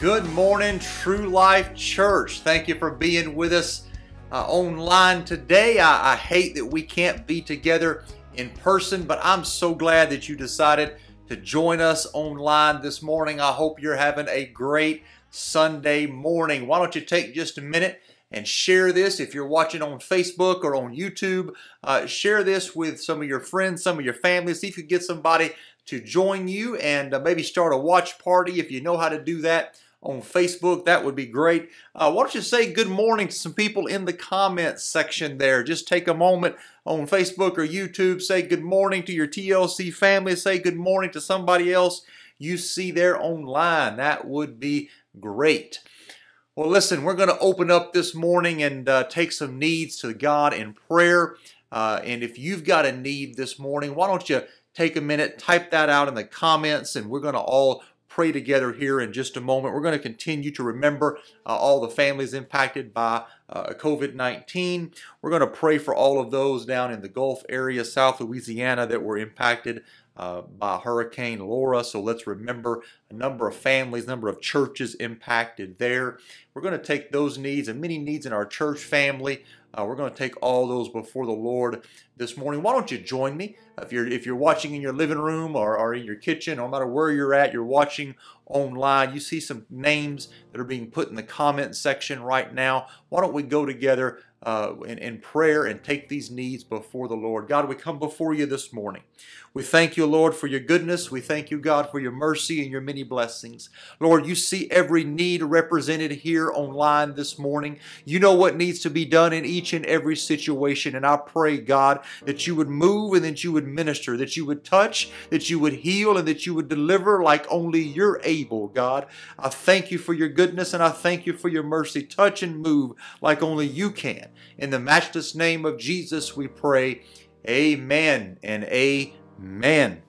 Good morning, True Life Church. Thank you for being with us uh, online today. I, I hate that we can't be together in person, but I'm so glad that you decided to join us online this morning. I hope you're having a great Sunday morning. Why don't you take just a minute and share this if you're watching on Facebook or on YouTube. Uh, share this with some of your friends, some of your family. See if you get somebody to join you and uh, maybe start a watch party if you know how to do that on Facebook. That would be great. Uh, why don't you say good morning to some people in the comments section there? Just take a moment on Facebook or YouTube. Say good morning to your TLC family. Say good morning to somebody else you see there online. That would be great. Well, listen, we're going to open up this morning and uh, take some needs to God in prayer. Uh, and if you've got a need this morning, why don't you take a minute, type that out in the comments, and we're going to all pray together here in just a moment. We're going to continue to remember uh, all the families impacted by uh, COVID-19. We're going to pray for all of those down in the Gulf area, South Louisiana, that were impacted uh, by Hurricane Laura. So let's remember a number of families, number of churches impacted there. We're going to take those needs and many needs in our church family. Uh, we're going to take all those before the Lord this morning. Why don't you join me? If you're if you're watching in your living room or, or in your kitchen, no matter where you're at, you're watching online, you see some names that are being put in the comment section right now. Why don't we go together uh, in, in prayer and take these needs before the Lord? God, we come before you this morning. We thank you, Lord, for your goodness. We thank you, God, for your mercy and your many blessings. Lord, you see every need represented here online this morning. You know what needs to be done in each and every situation. And I pray, God, that you would move and that you would minister, that you would touch, that you would heal, and that you would deliver like only you're able, God. I thank you for your goodness and I thank you for your mercy. Touch and move like only you can. In the matchless name of Jesus, we pray. Amen and amen.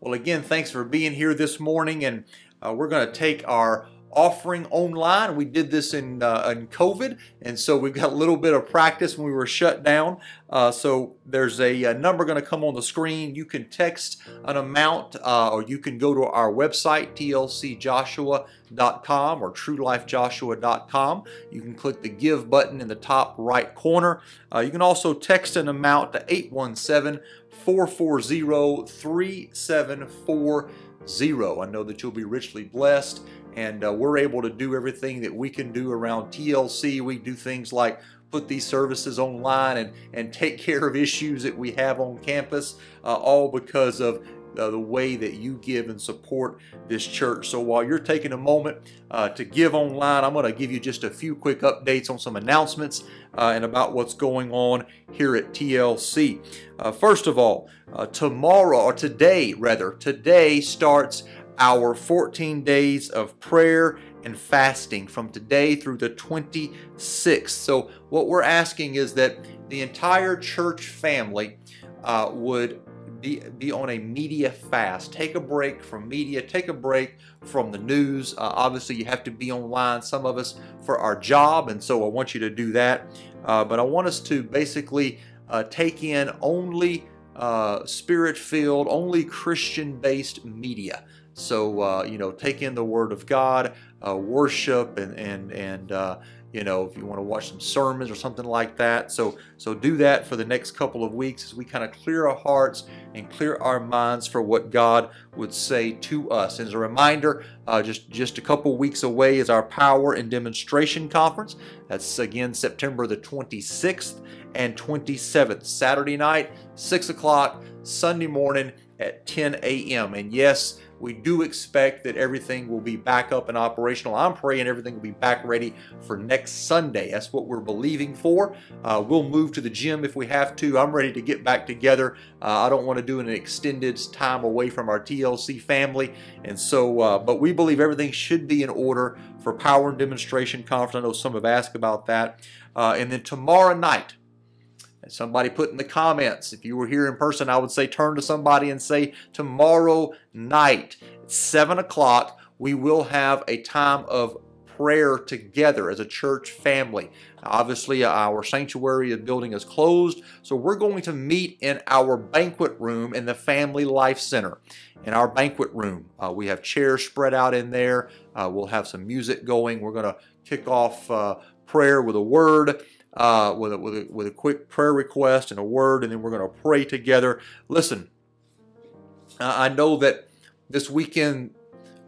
Well, again, thanks for being here this morning, and uh, we're going to take our offering online. We did this in, uh, in COVID, and so we've got a little bit of practice when we were shut down. Uh, so there's a, a number going to come on the screen. You can text an amount, uh, or you can go to our website, tlcjoshua.com or truelifejoshua.com. You can click the Give button in the top right corner. Uh, you can also text an amount to 817 440 3740. I know that you'll be richly blessed and uh, we're able to do everything that we can do around TLC. We do things like put these services online and, and take care of issues that we have on campus, uh, all because of uh, the way that you give and support this church. So while you're taking a moment uh, to give online, I'm going to give you just a few quick updates on some announcements uh, and about what's going on here at TLC. Uh, first of all, uh, tomorrow, or today rather, today starts our 14 days of prayer and fasting from today through the 26th. So, what we're asking is that the entire church family uh, would be, be on a media fast. Take a break from media, take a break from the news. Uh, obviously, you have to be online, some of us, for our job, and so I want you to do that. Uh, but I want us to basically uh, take in only uh, spirit filled, only Christian based media. So, uh, you know, take in the Word of God, uh, worship, and, and, and uh, you know, if you want to watch some sermons or something like that. So, so do that for the next couple of weeks as we kind of clear our hearts and clear our minds for what God would say to us. As a reminder, uh, just, just a couple weeks away is our Power and Demonstration Conference. That's again September the 26th and 27th, Saturday night, 6 o'clock, Sunday morning at 10 a.m. And yes, we do expect that everything will be back up and operational. I'm praying everything will be back ready for next Sunday. That's what we're believing for. Uh, we'll move to the gym if we have to. I'm ready to get back together. Uh, I don't want to do an extended time away from our TLC family. And so, uh, but we believe everything should be in order for Power and Demonstration Conference. I know some have asked about that. Uh, and then tomorrow night, Somebody put in the comments, if you were here in person, I would say turn to somebody and say tomorrow night at 7 o'clock, we will have a time of prayer together as a church family. Obviously, our sanctuary building is closed, so we're going to meet in our banquet room in the Family Life Center. In our banquet room, uh, we have chairs spread out in there. Uh, we'll have some music going. We're going to kick off uh, prayer with a word. Uh, with, a, with, a, with a quick prayer request and a word, and then we're going to pray together. Listen, I know that this weekend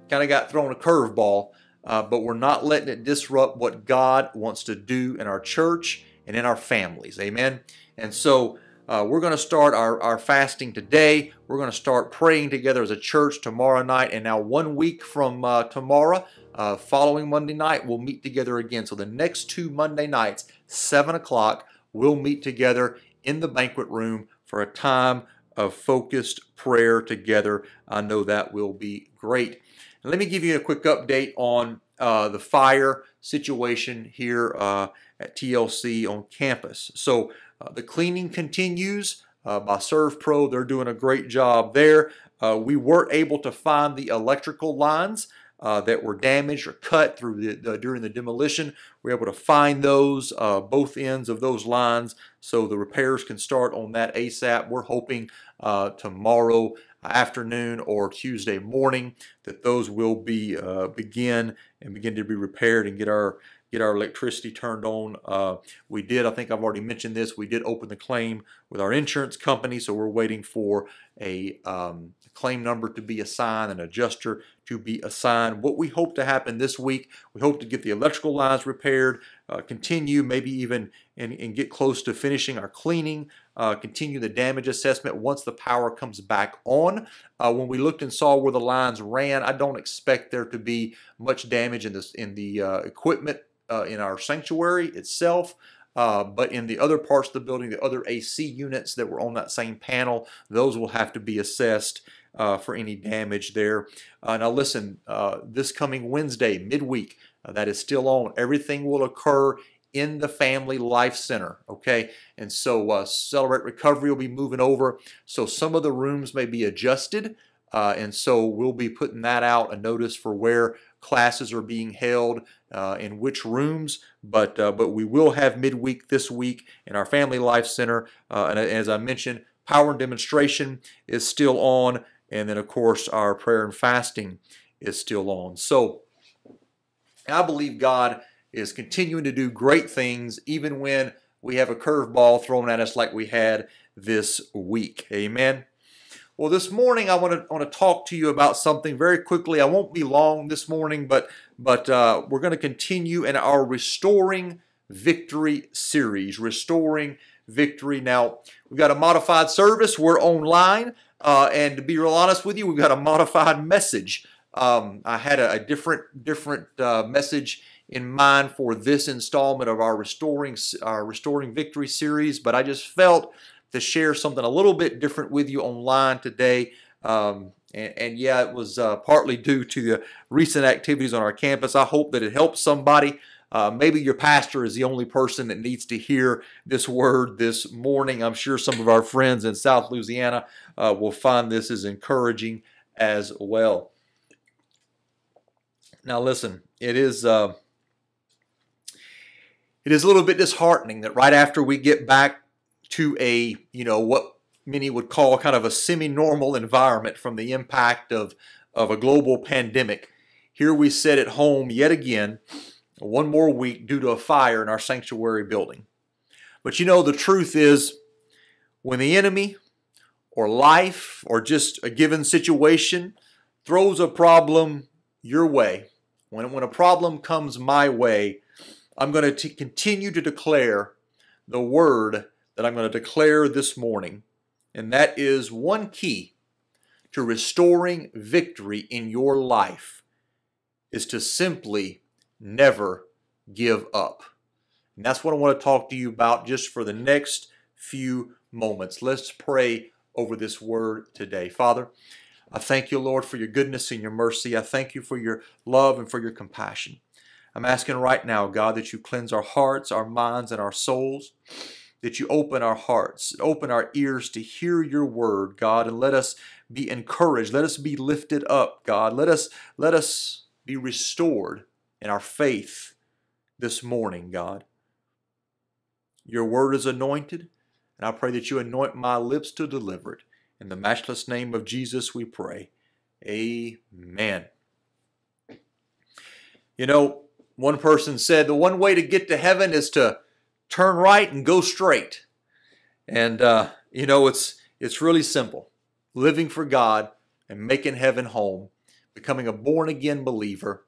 kind of got thrown a curveball, uh, but we're not letting it disrupt what God wants to do in our church and in our families. Amen. And so uh, we're going to start our, our fasting today. We're going to start praying together as a church tomorrow night. And now, one week from uh, tomorrow, uh, following Monday night, we'll meet together again. So the next two Monday nights, 7 o'clock, we'll meet together in the banquet room for a time of focused prayer together. I know that will be great. let me give you a quick update on uh, the fire situation here uh, at TLC on campus. So uh, the cleaning continues uh, by ServPro. They're doing a great job there. Uh, we were able to find the electrical lines uh, that were damaged or cut through the, during the demolition. We are able to find those, uh, both ends of those lines, so the repairs can start on that ASAP. We're hoping uh, tomorrow afternoon or Tuesday morning that those will be uh, begin and begin to be repaired and get our get our electricity turned on. Uh, we did, I think I've already mentioned this, we did open the claim with our insurance company, so we're waiting for a um, claim number to be assigned, an adjuster to be assigned. What we hope to happen this week, we hope to get the electrical lines repaired, uh, continue maybe even and, and, get close to finishing our cleaning, uh, continue the damage assessment once the power comes back on. Uh, when we looked and saw where the lines ran, I don't expect there to be much damage in, this, in the uh, equipment uh, in our sanctuary itself. Uh, but in the other parts of the building, the other AC units that were on that same panel, those will have to be assessed uh, for any damage there. Uh, now listen, uh, this coming Wednesday, midweek, uh, that is still on. Everything will occur in the Family Life Center, okay? And so uh, Celebrate Recovery will be moving over. So some of the rooms may be adjusted. Uh, and so we'll be putting that out, a notice for where classes are being held uh, in which rooms, but uh, but we will have midweek this week in our Family Life Center. And as I mentioned, power and demonstration is still on, and then, of course, our prayer and fasting is still on. So I believe God is continuing to do great things even when we have a curveball thrown at us like we had this week. Amen. Well, this morning I want to want to talk to you about something very quickly. I won't be long this morning, but but uh, we're going to continue in our restoring victory series. Restoring victory. Now we've got a modified service. We're online. Uh, and to be real honest with you, we've got a modified message. Um, I had a, a different different uh, message in mind for this installment of our restoring our restoring victory series, but I just felt to share something a little bit different with you online today. Um, and, and, yeah, it was uh, partly due to the recent activities on our campus. I hope that it helps somebody. Uh, maybe your pastor is the only person that needs to hear this word this morning. I'm sure some of our friends in South Louisiana uh, will find this as encouraging as well. Now, listen, it is uh, it is a little bit disheartening that right after we get back to a you know what many would call kind of a semi-normal environment from the impact of of a global pandemic, here we sit at home yet again one more week due to a fire in our sanctuary building. But you know, the truth is, when the enemy or life or just a given situation throws a problem your way, when, when a problem comes my way, I'm going to continue to declare the word that I'm going to declare this morning. And that is one key to restoring victory in your life is to simply never give up. And that's what I want to talk to you about just for the next few moments. Let's pray over this word today. Father, I thank you, Lord, for your goodness and your mercy. I thank you for your love and for your compassion. I'm asking right now, God, that you cleanse our hearts, our minds, and our souls, that you open our hearts, open our ears to hear your word, God, and let us be encouraged. Let us be lifted up, God. Let us, let us be restored in our faith this morning, God. Your word is anointed, and I pray that you anoint my lips to deliver it. In the matchless name of Jesus, we pray. Amen. You know, one person said the one way to get to heaven is to turn right and go straight. And uh, you know, it's it's really simple. Living for God and making heaven home, becoming a born again believer.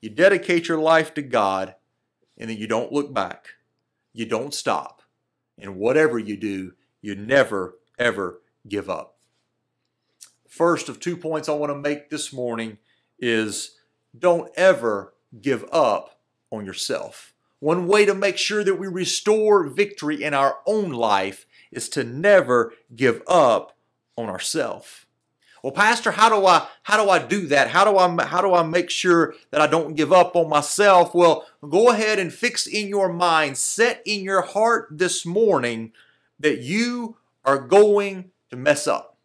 You dedicate your life to God and then you don't look back. You don't stop. And whatever you do, you never ever give up. First of two points I want to make this morning is don't ever give up on yourself. One way to make sure that we restore victory in our own life is to never give up on ourselves. Well, pastor, how do I how do I do that? How do I how do I make sure that I don't give up on myself? Well, go ahead and fix in your mind, set in your heart this morning that you are going to mess up.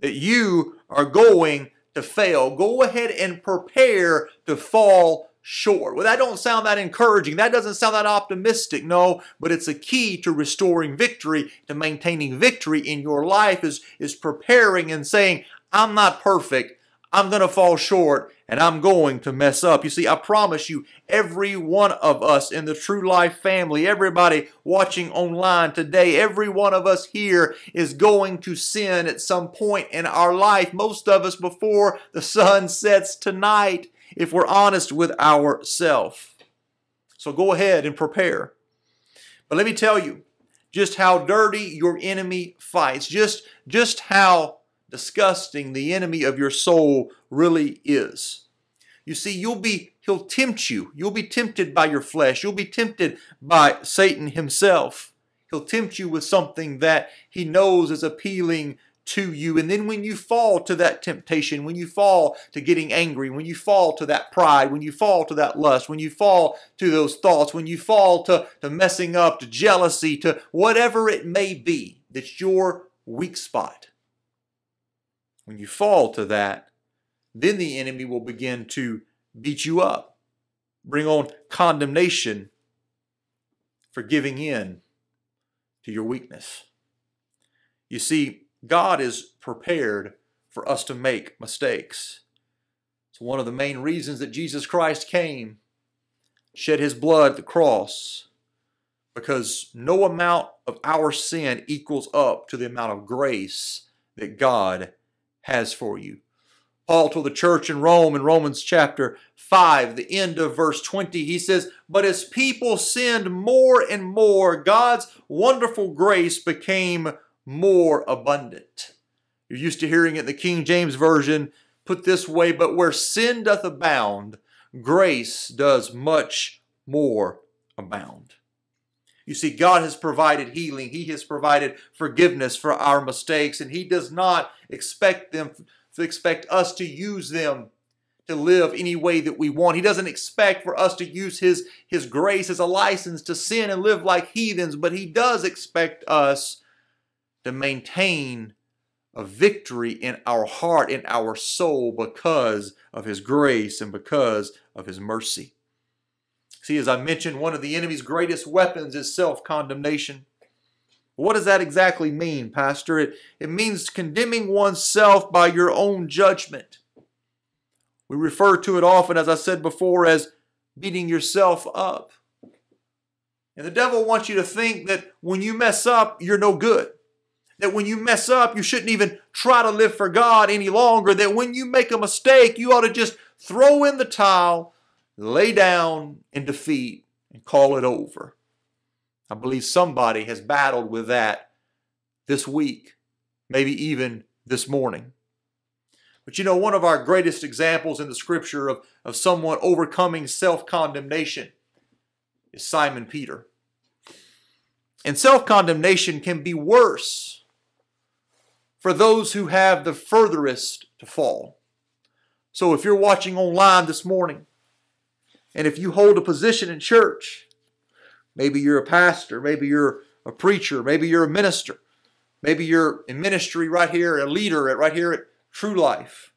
That you are going to fail. Go ahead and prepare to fall short. Well, that don't sound that encouraging. That doesn't sound that optimistic. No, but it's a key to restoring victory, to maintaining victory in your life is, is preparing and saying, I'm not perfect. I'm going to fall short and I'm going to mess up. You see, I promise you, every one of us in the True Life family, everybody watching online today, every one of us here is going to sin at some point in our life. Most of us before the sun sets tonight if we're honest with ourselves. So go ahead and prepare. But let me tell you just how dirty your enemy fights, just, just how disgusting the enemy of your soul really is. You see, you'll be, he'll tempt you. You'll be tempted by your flesh. You'll be tempted by Satan himself. He'll tempt you with something that he knows is appealing to you. And then when you fall to that temptation, when you fall to getting angry, when you fall to that pride, when you fall to that lust, when you fall to those thoughts, when you fall to, to messing up, to jealousy, to whatever it may be that's your weak spot, when you fall to that, then the enemy will begin to beat you up, bring on condemnation for giving in to your weakness. You see, God is prepared for us to make mistakes. It's one of the main reasons that Jesus Christ came, shed his blood at the cross, because no amount of our sin equals up to the amount of grace that God has for you. Paul told the church in Rome in Romans chapter 5, the end of verse 20, he says, But as people sinned more and more, God's wonderful grace became more abundant. You're used to hearing it in the King James Version put this way, but where sin doth abound, grace does much more abound. You see, God has provided healing. He has provided forgiveness for our mistakes, and He does not expect them to expect us to use them to live any way that we want. He doesn't expect for us to use His, His grace as a license to sin and live like heathens, but He does expect us to maintain a victory in our heart, in our soul, because of His grace and because of His mercy. See, as I mentioned, one of the enemy's greatest weapons is self condemnation. What does that exactly mean, Pastor? It, it means condemning oneself by your own judgment. We refer to it often, as I said before, as beating yourself up. And the devil wants you to think that when you mess up, you're no good that when you mess up, you shouldn't even try to live for God any longer, that when you make a mistake, you ought to just throw in the towel, lay down in defeat, and call it over. I believe somebody has battled with that this week, maybe even this morning. But you know, one of our greatest examples in the scripture of, of someone overcoming self condemnation is Simon Peter. And self condemnation can be worse for those who have the furthest to fall. So if you're watching online this morning, and if you hold a position in church, maybe you're a pastor, maybe you're a preacher, maybe you're a minister, maybe you're in ministry right here, a leader right here at True Life.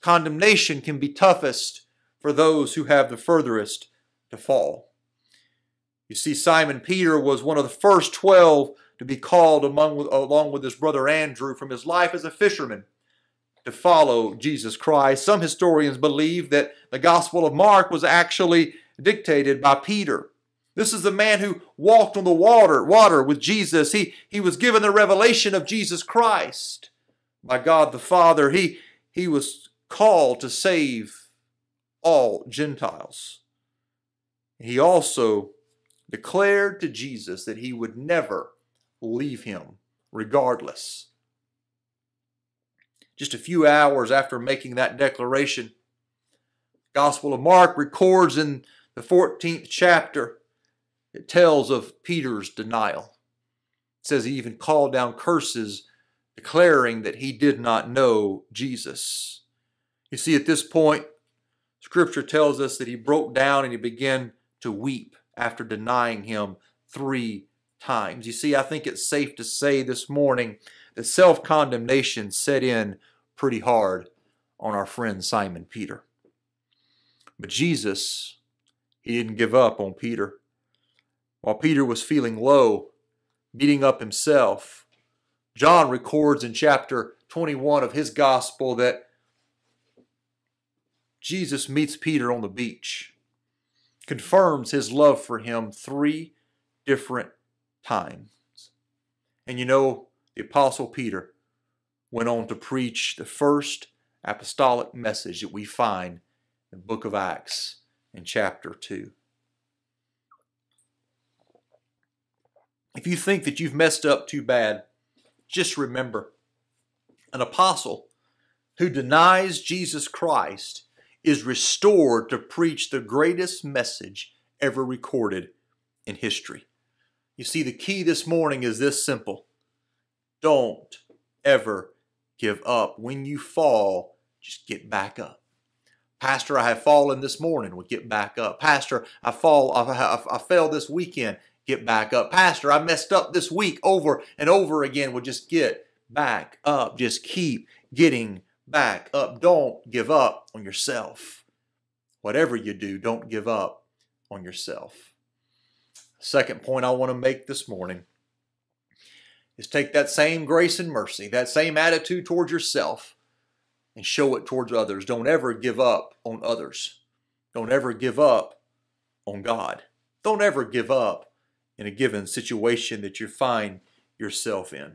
Condemnation can be toughest for those who have the furthest to fall. You see, Simon Peter was one of the first 12 to be called among, along with his brother Andrew from his life as a fisherman to follow Jesus Christ. Some historians believe that the Gospel of Mark was actually dictated by Peter. This is the man who walked on the water, water with Jesus. He, he was given the revelation of Jesus Christ by God the Father. He, he was called to save all Gentiles. He also declared to Jesus that he would never leave him regardless. Just a few hours after making that declaration, Gospel of Mark records in the 14th chapter, it tells of Peter's denial. It says he even called down curses, declaring that he did not know Jesus. You see, at this point, Scripture tells us that he broke down and he began to weep after denying him three times. You see, I think it's safe to say this morning that self condemnation set in pretty hard on our friend Simon Peter. But Jesus, he didn't give up on Peter. While Peter was feeling low, beating up himself, John records in chapter 21 of his gospel that Jesus meets Peter on the beach, confirms his love for him three different times. And you know, the Apostle Peter went on to preach the first apostolic message that we find in the book of Acts in chapter 2. If you think that you've messed up too bad, just remember an apostle who denies Jesus Christ is restored to preach the greatest message ever recorded in history. You see, the key this morning is this simple don't ever give up. When you fall, just get back up. Pastor, I have fallen this morning. Well, get back up. Pastor, I fall. I, I, I fell this weekend. Get back up. Pastor, I messed up this week over and over again. Well, just get back up. Just keep getting back up. Don't give up on yourself. Whatever you do, don't give up on yourself. Second point I want to make this morning is take that same grace and mercy, that same attitude towards yourself, and show it towards others. Don't ever give up on others. Don't ever give up on God. Don't ever give up in a given situation that you find yourself in.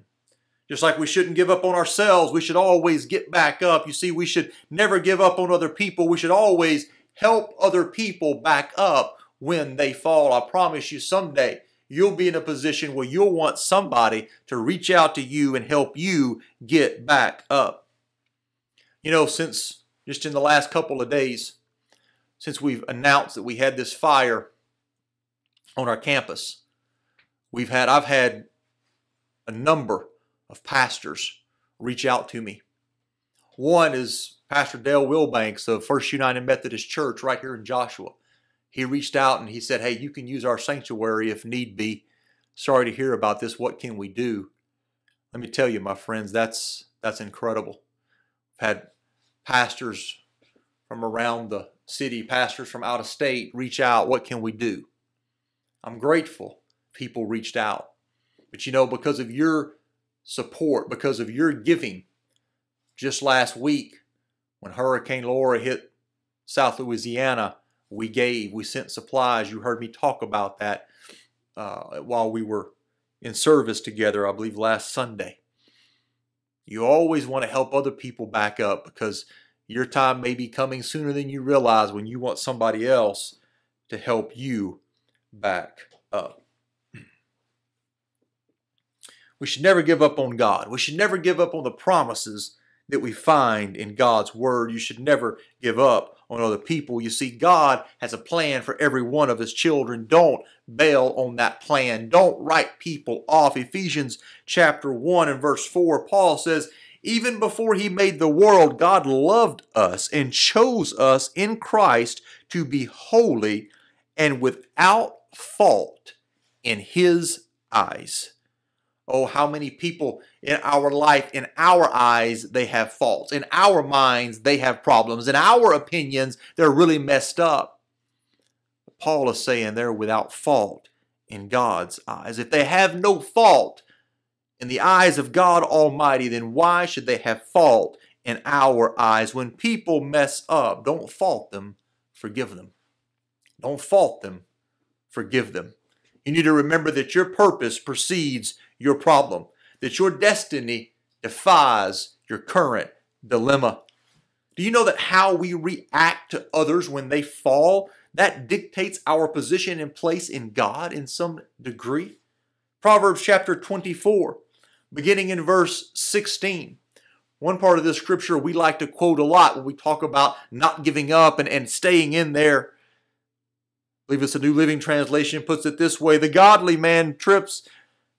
Just like we shouldn't give up on ourselves, we should always get back up. You see, we should never give up on other people. We should always help other people back up when they fall. I promise you someday you'll be in a position where you'll want somebody to reach out to you and help you get back up. You know, since just in the last couple of days, since we've announced that we had this fire on our campus, we've had I've had a number of pastors reach out to me. One is Pastor Dale Wilbanks of First United Methodist Church right here in Joshua he reached out and he said, Hey, you can use our sanctuary if need be. Sorry to hear about this. What can we do? Let me tell you, my friends, that's that's incredible. I've had pastors from around the city, pastors from out of state reach out. What can we do? I'm grateful people reached out. But you know, because of your support, because of your giving, just last week when Hurricane Laura hit South Louisiana, we gave, we sent supplies. You heard me talk about that uh, while we were in service together, I believe last Sunday. You always want to help other people back up because your time may be coming sooner than you realize when you want somebody else to help you back up. We should never give up on God. We should never give up on the promises that we find in God's Word. You should never give up on other people. You see, God has a plan for every one of his children. Don't bail on that plan. Don't write people off. Ephesians chapter 1 and verse 4, Paul says, even before he made the world, God loved us and chose us in Christ to be holy and without fault in his eyes. Oh, how many people in our life, in our eyes, they have faults. In our minds, they have problems. In our opinions, they're really messed up. Paul is saying they're without fault in God's eyes. If they have no fault in the eyes of God Almighty, then why should they have fault in our eyes? When people mess up, don't fault them, forgive them. Don't fault them, forgive them. You need to remember that your purpose precedes your problem, that your destiny defies your current dilemma. Do you know that how we react to others when they fall, that dictates our position and place in God in some degree? Proverbs chapter 24, beginning in verse 16. One part of this scripture we like to quote a lot when we talk about not giving up and, and staying in there. I believe it's a New Living Translation puts it this way The godly man trips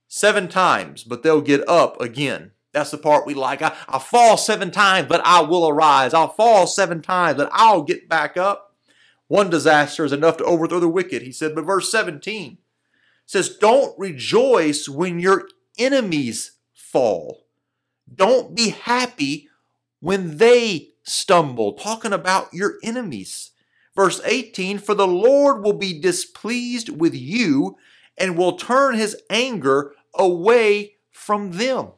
seven times, but they'll get up again. That's the part we like. I, I'll fall seven times, but I will arise. I'll fall seven times, but I'll get back up. One disaster is enough to overthrow the wicked, he said. But verse 17 says, Don't rejoice when your enemies fall. Don't be happy when they stumble. Talking about your enemies. Verse 18 For the Lord will be displeased with you and will turn his anger away from them.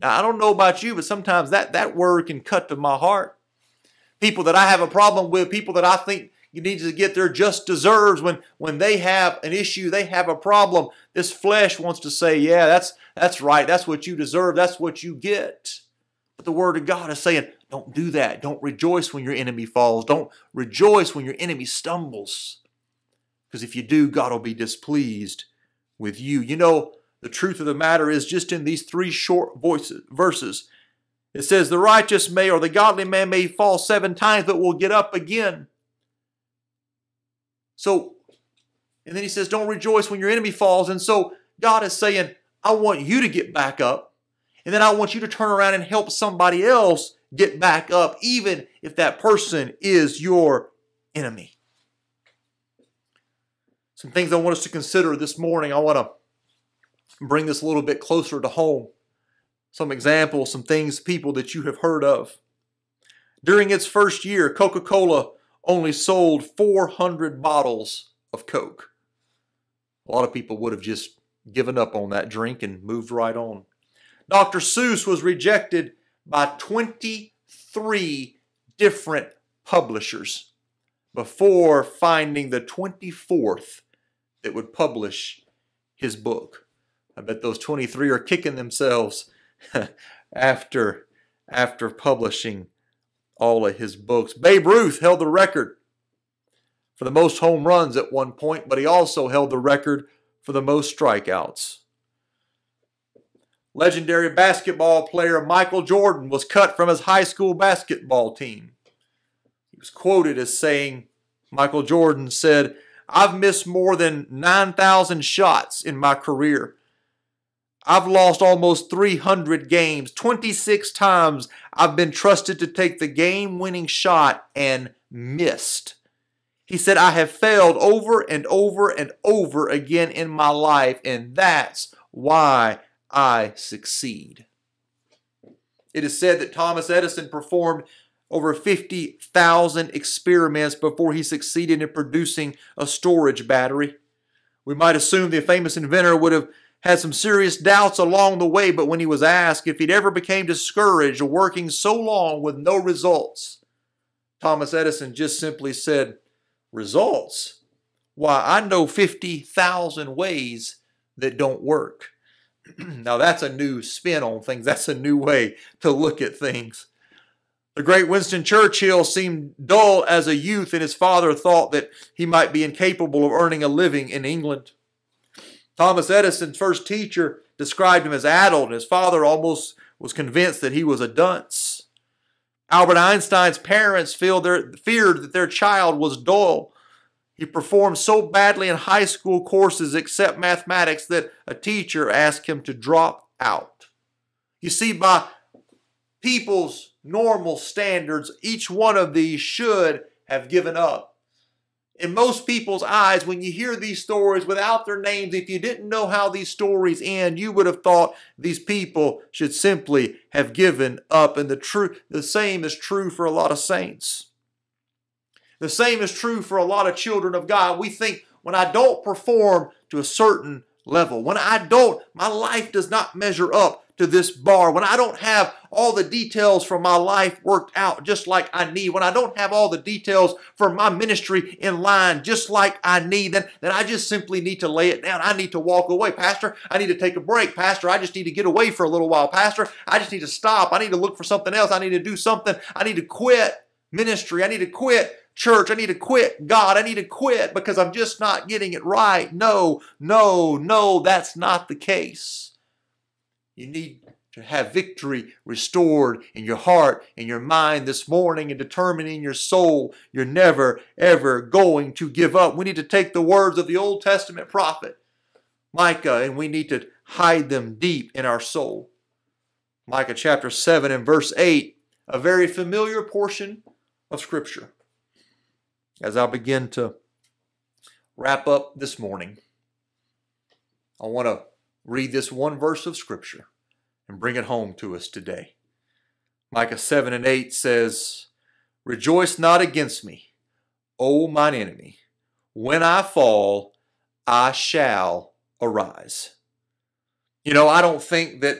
Now, I don't know about you, but sometimes that, that word can cut to my heart. People that I have a problem with, people that I think you need to get their just deserves when, when they have an issue, they have a problem. This flesh wants to say, yeah, that's, that's right. That's what you deserve. That's what you get. But the word of God is saying, don't do that. Don't rejoice when your enemy falls. Don't rejoice when your enemy stumbles. Because if you do, God will be displeased with you. You know, the truth of the matter is just in these three short voices, verses. It says, The righteous may or the godly man may fall seven times, but will get up again. So, and then he says, Don't rejoice when your enemy falls. And so God is saying, I want you to get back up. And then I want you to turn around and help somebody else get back up, even if that person is your enemy some things I want us to consider this morning. I want to bring this a little bit closer to home. Some examples, some things, people that you have heard of. During its first year, Coca Cola only sold 400 bottles of Coke. A lot of people would have just given up on that drink and moved right on. Dr. Seuss was rejected by 23 different publishers before finding the 24th that would publish his book. I bet those 23 are kicking themselves after, after publishing all of his books. Babe Ruth held the record for the most home runs at one point, but he also held the record for the most strikeouts. Legendary basketball player Michael Jordan was cut from his high school basketball team. He was quoted as saying, Michael Jordan said, I've missed more than 9,000 shots in my career. I've lost almost 300 games. 26 times I've been trusted to take the game winning shot and missed. He said, I have failed over and over and over again in my life, and that's why I succeed. It is said that Thomas Edison performed over 50,000 experiments before he succeeded in producing a storage battery. We might assume the famous inventor would have had some serious doubts along the way, but when he was asked if he'd ever became discouraged working so long with no results, Thomas Edison just simply said, Results? Why, I know 50,000 ways that don't work. now, that's a new spin on things. That's a new way to look at things. The great Winston Churchill seemed dull as a youth, and his father thought that he might be incapable of earning a living in England. Thomas Edison's first teacher described him as addled, and his father almost was convinced that he was a dunce. Albert Einstein's parents their, feared that their child was dull. He performed so badly in high school courses except mathematics that a teacher asked him to drop out. You see, by people's normal standards, each one of these should have given up in most people's eyes, when you hear these stories without their names, if you didn't know how these stories end, you would have thought these people should simply have given up. And the true, the same is true for a lot of saints. The same is true for a lot of children of God. We think when I don't perform to a certain level, when I don't, my life does not measure up to this bar, when I don't have all the details for my life worked out just like I need, when I don't have all the details for my ministry in line just like I need, then, then I just simply need to lay it down. I need to walk away. Pastor, I need to take a break. Pastor, I just need to get away for a little while. Pastor, I just need to stop. I need to look for something else. I need to do something. I need to quit ministry. I need to quit church. I need to quit God. I need to quit because I'm just not getting it right. No, no, no, that's not the case. You need to have victory restored in your heart and your mind this morning and determine in your soul you're never, ever going to give up. We need to take the words of the Old Testament prophet, Micah, and we need to hide them deep in our soul. Micah chapter 7 and verse 8, a very familiar portion of Scripture. As I begin to wrap up this morning, I want to read this one verse of Scripture and bring it home to us today. Micah 7 and 8 says, Rejoice not against me, O mine enemy. When I fall, I shall arise. You know, I don't think that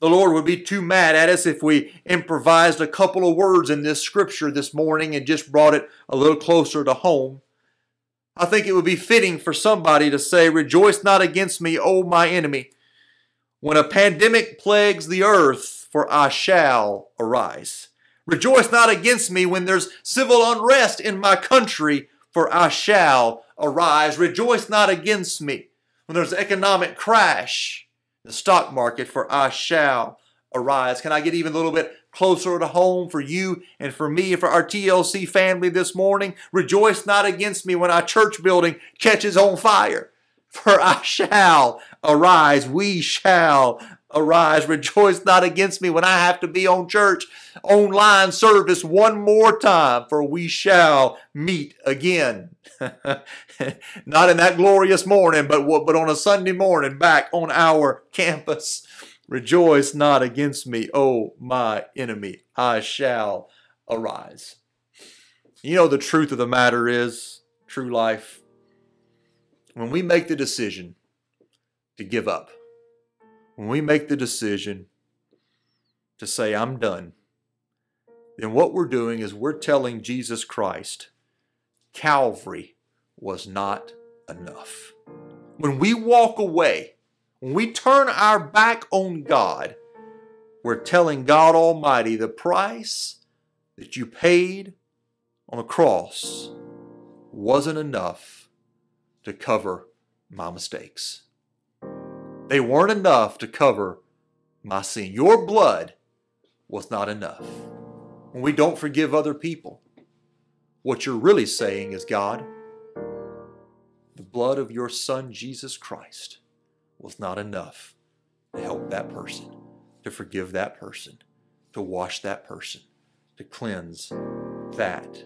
the Lord would be too mad at us if we improvised a couple of words in this scripture this morning and just brought it a little closer to home. I think it would be fitting for somebody to say, Rejoice not against me, O my enemy. When a pandemic plagues the earth, for I shall arise. Rejoice not against me when there's civil unrest in my country, for I shall arise. Rejoice not against me when there's economic crash the stock market, for I shall arise. Can I get even a little bit closer to home for you and for me and for our TLC family this morning? Rejoice not against me when our church building catches on fire, for I shall arise. We shall arise. Rejoice not against me when I have to be on church online service one more time, for we shall meet again. not in that glorious morning, but, but on a Sunday morning back on our campus. Rejoice not against me, O my enemy. I shall arise. You know, the truth of the matter is, true life, when we make the decision to give up, when we make the decision to say, I'm done, then what we're doing is we're telling Jesus Christ, Calvary was not enough. When we walk away, when we turn our back on God, we're telling God Almighty the price that you paid on the cross wasn't enough to cover my mistakes. They weren't enough to cover my sin. Your blood was not enough. When we don't forgive other people, what you're really saying is, God, the blood of your Son, Jesus Christ, was not enough to help that person, to forgive that person, to wash that person, to cleanse that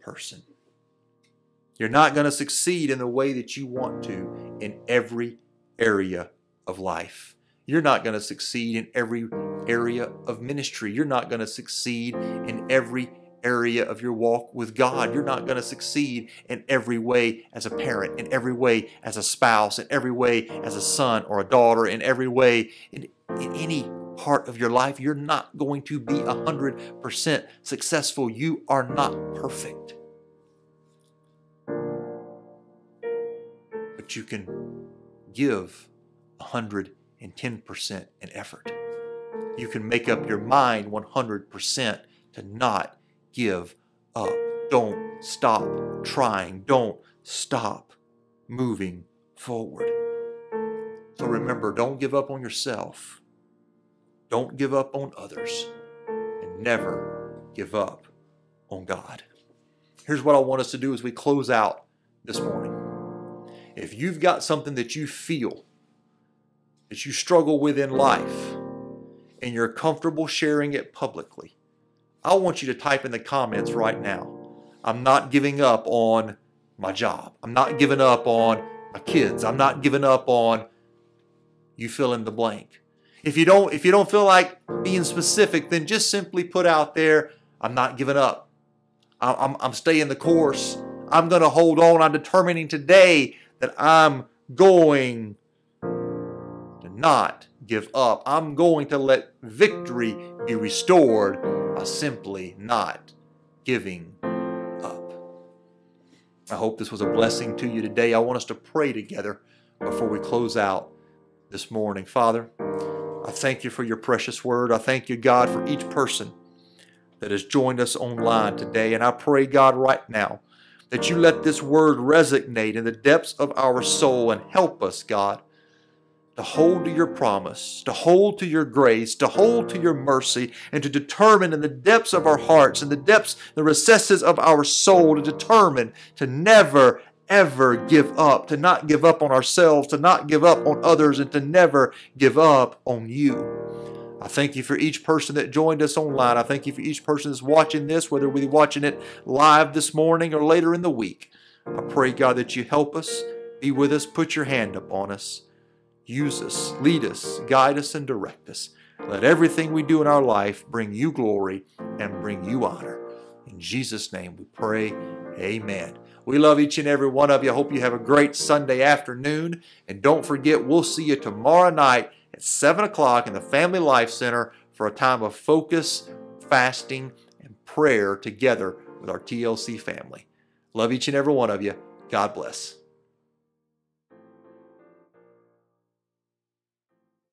person. You're not going to succeed in the way that you want to in every area of life. You're not going to succeed in every area of ministry. You're not going to succeed in every area of your walk with God. You're not going to succeed in every way as a parent, in every way as a spouse, in every way as a son or a daughter, in every way in, in any part of your life. You're not going to be 100% successful. You are not perfect. But you can give 110% in effort. You can make up your mind 100% to not give up. Don't stop trying. Don't stop moving forward. So remember, don't give up on yourself. Don't give up on others. And never give up on God. Here's what I want us to do as we close out this morning. If you've got something that you feel that you struggle with in life and you're comfortable sharing it publicly, I want you to type in the comments right now. I'm not giving up on my job. I'm not giving up on my kids. I'm not giving up on you fill in the blank. If you don't if you don't feel like being specific, then just simply put out there, I'm not giving up. I'm, I'm, staying the course. I'm going to hold on. I'm determining today that I'm going to not give up. I'm going to let victory be restored simply not giving up. I hope this was a blessing to you today. I want us to pray together before we close out this morning. Father, I thank you for your precious word. I thank you, God, for each person that has joined us online today. And I pray, God, right now, that you let this word resonate in the depths of our soul and help us, God, to hold to your promise, to hold to your grace, to hold to your mercy, and to determine in the depths of our hearts, in the depths, the recesses of our soul, to determine to never, ever give up, to not give up on ourselves, to not give up on others, and to never give up on you. I thank you for each person that joined us online. I thank you for each person that's watching this, whether we're watching it live this morning or later in the week. I pray, God, that you help us, be with us, put your hand upon us. Use us, lead us, guide us, and direct us. Let everything we do in our life bring you glory and bring you honor. In Jesus' name we pray. Amen. We love each and every one of you. I hope you have a great Sunday afternoon. And don't forget, we'll see you tomorrow night at 7 o'clock in the Family Life Center for a time of focus, fasting, and prayer together with our TLC family. Love each and every one of you. God bless.